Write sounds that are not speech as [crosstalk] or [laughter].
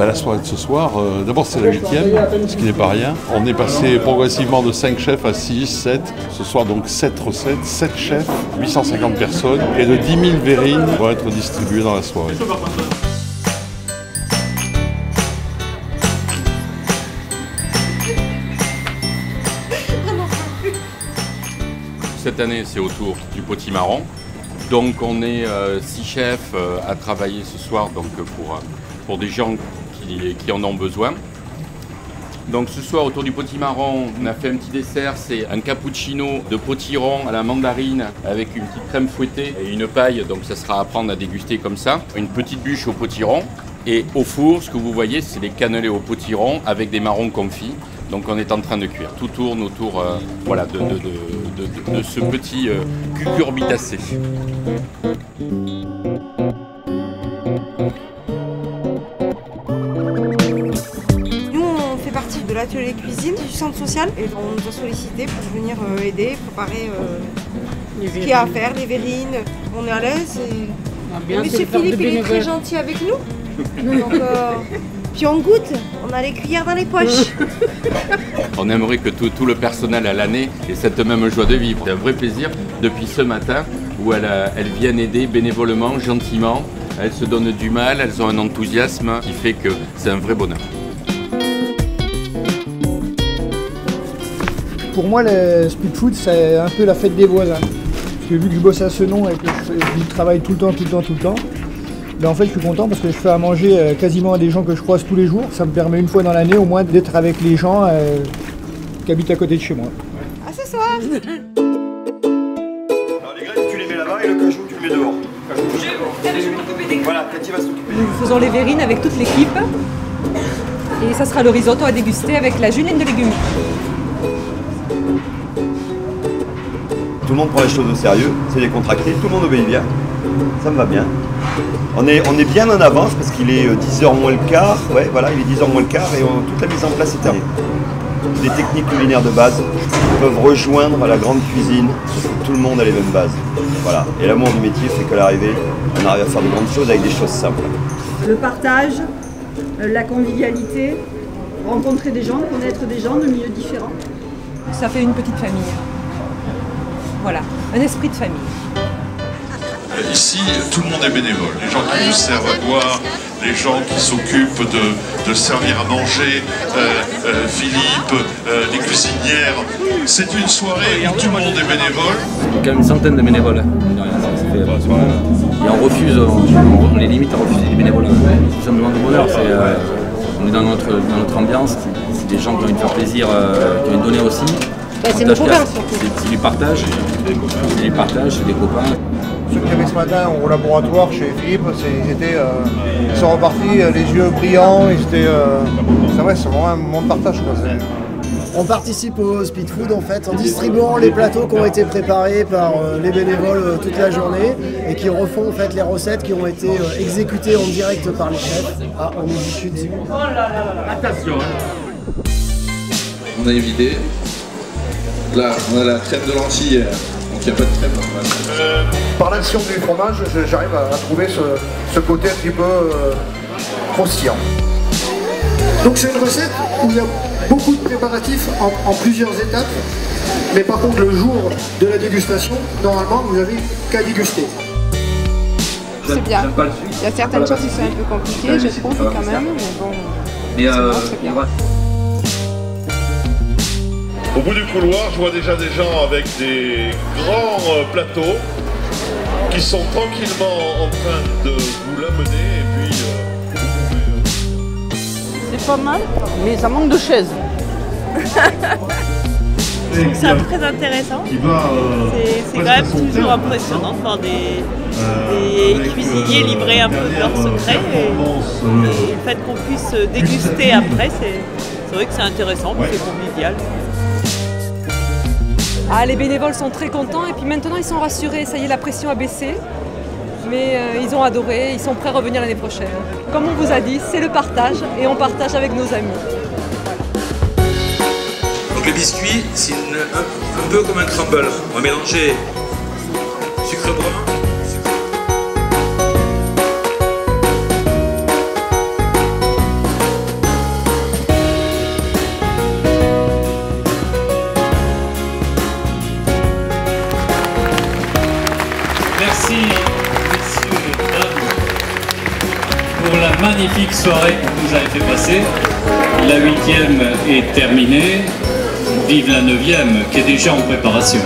bah, La soirée de ce soir, euh, d'abord c'est la huitième, ce qui n'est pas rien. On est passé progressivement de 5 chefs à 6, 7. Ce soir donc 7 recettes, 7 chefs, 850 personnes et de 10 000 verrines vont être distribuées dans la soirée. Cette année, c'est autour du potimarron. Donc, on est euh, six chefs euh, à travailler ce soir euh, pour des gens qui, en ont besoin. Donc ce soir autour du potimarron, on a fait un petit dessert, c'est un cappuccino de potiron à la mandarine avec une petite crème fouettée et une paille, donc ça sera à prendre à déguster comme ça. Une petite bûche au potiron et au four, ce que vous voyez, c'est les cannelés au potiron avec des marrons confits. Donc on est en train de cuire. Tout tourne autour euh, voilà, de ce petit euh, cucurbitacé. L'atelier cuisine du centre social et on nous a sollicité pour venir euh, aider, préparer euh, ce qu'il y a à faire, les verrines. On est à l'aise et Monsieur Philippe, il est très gentil avec nous. Donc, euh, puis on goûte, on a les cuillères dans les poches. [laughs] On aimerait que tout, tout le personnel à l'année ait cette même joie de vivre. C'est un vrai plaisir depuis ce matin où elles, elles viennent aider bénévolement, gentiment. Elles se donnent du mal, elles ont un enthousiasme qui fait que c'est un vrai bonheur. Pour moi, le speed food, c'est un peu la fête des voisins. Parce que vu que je bosse à ce nom et que je, travaille tout le temps, tout le temps, tout le temps, ben en fait, je suis content parce que je fais à manger euh, quasiment à des gens que je croise tous les jours. Ça me permet une fois dans l'année au moins d'être avec les gens euh, qui habitent à côté de chez moi. À ce soir [laughs] Alors les graines, tu les mets là-bas et le cajou, tu le mets dehors. Voilà, Cathy va s'occuper. Nous faisons les verrines avec toute l'équipe. Et ça sera le risotto à déguster avec la julienne de légumes. Tout le monde prend les choses au sérieux, c'est décontracté, tout le monde obéit bien. Ça me va bien. On est, on est bien en avance parce qu'il est euh, 10h moins le quart. Ouais, voilà, il est 10h moins le quart et on- toute la mise en place est terminée. Les techniques culinaires de base peuvent rejoindre la grande cuisine. Tout le monde a les mêmes bases. Voilà. Et l'amour du métier fait qu'à l'arrivée, on arrive à faire de grandes choses avec des choses simples. le partage, euh, la convivialité, rencontrer des gens, connaître des gens de milieux différents. Ça fait une petite famille. Voilà, un esprit de famille. Ici, tout le monde est bénévole. Les gens qui nous servent à boire, les gens qui s'occupent de, de servir à manger, euh, euh, Philippe, euh, les cuisinières. C'est une soirée où tout le monde est bénévole. Il y a quand même une centaine de bénévoles. ça et on refuse, on, on les limite à refuser des bénévoles. Tout simplement de bonheur. C'est, euh, on est dans notre, dans notre ambiance. C'est des gens qui ont envie de faire plaisir, euh, qui ont envie de donner aussi. Bah, c'est On nos copains, surtout. C'est c'est du partage. C'est du partage, c'est des copains. Ceux qui avaient ce matin au laboratoire chez Philippe, ils, étaient, euh, ils sont repartis euh, les yeux brillants. Ils étaient, euh, c'est vrai, c'est vraiment un moment de partage. Quoi. On participe au speed food en fait en distribuant les plateaux qui ont été préparés par euh, les bénévoles euh, toute la journée et qui refont en fait les recettes qui ont été euh, exécutées en direct par les chefs. Ah, on nous dit chute. On a évidé. Là, on a la crème de lentilles. Donc il n'y a pas de crème. Euh, par l'action du fromage, j'arrive à, à trouver ce, ce côté un petit peu euh, croustillant. Donc c'est une recette où il y a beaucoup de préparatifs en, en plusieurs étapes. Mais par contre le jour de la dégustation, normalement vous avez qu'à déguster. C'est bien. Il y a certaines choses qui sont un peu compliquées, je trouve quand même, mais bon. Mais euh, c'est bien. Au bout du couloir, je vois déjà des gens avec des grands euh, plateaux qui sont tranquillement en train de vous l'amener et puis euh, euh, C'est pas mal, mais ça manque de chaises. Je trouve ça très intéressant. C'est c'est quand même toujours impressionnant de voir des, des cuisiniers livrer un peu de leurs secrets. Et, et le fait qu'on puisse déguster après, c'est vrai que c'est intéressant, c'est convivial. Ah, les bénévoles sont très contents et puis maintenant ils sont rassurés. Ça y est, la pression a baissé. Mais euh, ils ont adoré, ils sont prêts à revenir l'année prochaine. Comme on vous a dit, c'est le partage et on partage avec nos amis. Donc le biscuit, c'est un peu comme un crumble. On va mélanger sucre brun, magnifique soirée que vous avez fait passer. La huitième est terminée. Vive la neuvième qui est déjà en préparation.